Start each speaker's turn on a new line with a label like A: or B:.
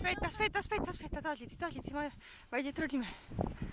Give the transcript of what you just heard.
A: Aspetta, aspetta, aspetta, aspetta, togliti, togliti, vai, vai dietro di me.